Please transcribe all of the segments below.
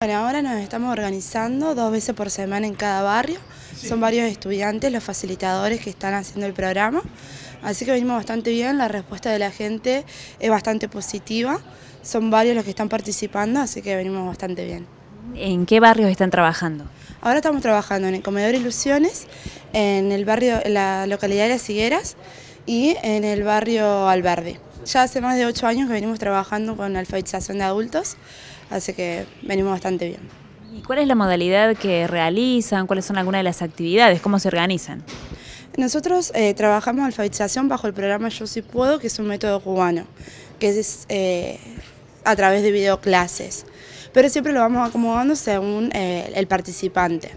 Bueno, ahora nos estamos organizando dos veces por semana en cada barrio. Son varios estudiantes, los facilitadores que están haciendo el programa. Así que venimos bastante bien, la respuesta de la gente es bastante positiva. Son varios los que están participando, así que venimos bastante bien. ¿En qué barrios están trabajando? Ahora estamos trabajando en el Comedor Ilusiones, en el barrio, en la localidad de Las Higueras y en el barrio Alverde. Ya hace más de ocho años que venimos trabajando con alfabetización de adultos, así que venimos bastante bien. ¿Y cuál es la modalidad que realizan? ¿Cuáles son algunas de las actividades? ¿Cómo se organizan? Nosotros eh, trabajamos alfabetización bajo el programa Yo Sí Puedo, que es un método cubano, que es eh, a través de videoclases, pero siempre lo vamos acomodando según eh, el participante.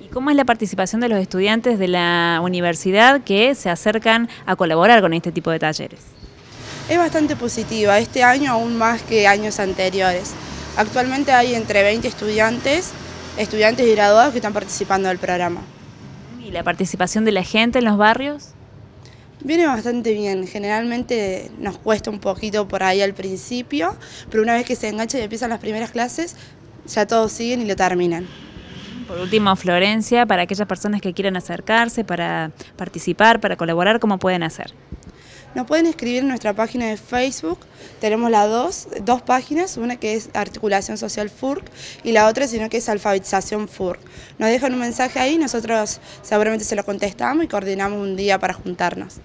¿Y cómo es la participación de los estudiantes de la universidad que se acercan a colaborar con este tipo de talleres? Es bastante positiva, este año aún más que años anteriores. Actualmente hay entre 20 estudiantes, estudiantes y graduados que están participando del programa. ¿Y la participación de la gente en los barrios? Viene bastante bien, generalmente nos cuesta un poquito por ahí al principio, pero una vez que se engancha y empiezan las primeras clases, ya todos siguen y lo terminan. Por último, Florencia, para aquellas personas que quieran acercarse, para participar, para colaborar, ¿cómo pueden hacer? Nos pueden escribir en nuestra página de Facebook, tenemos las dos, dos páginas, una que es Articulación Social FURC y la otra sino que es Alfabetización FURC. Nos dejan un mensaje ahí, nosotros seguramente se lo contestamos y coordinamos un día para juntarnos.